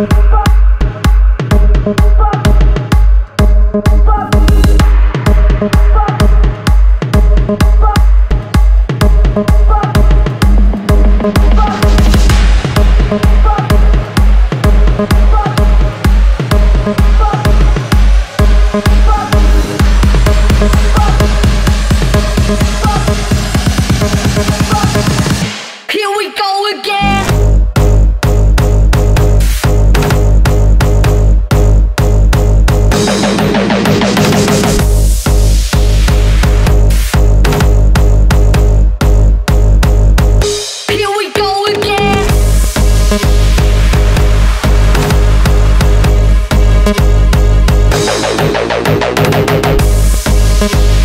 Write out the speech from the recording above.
Fuck. Bye. Thank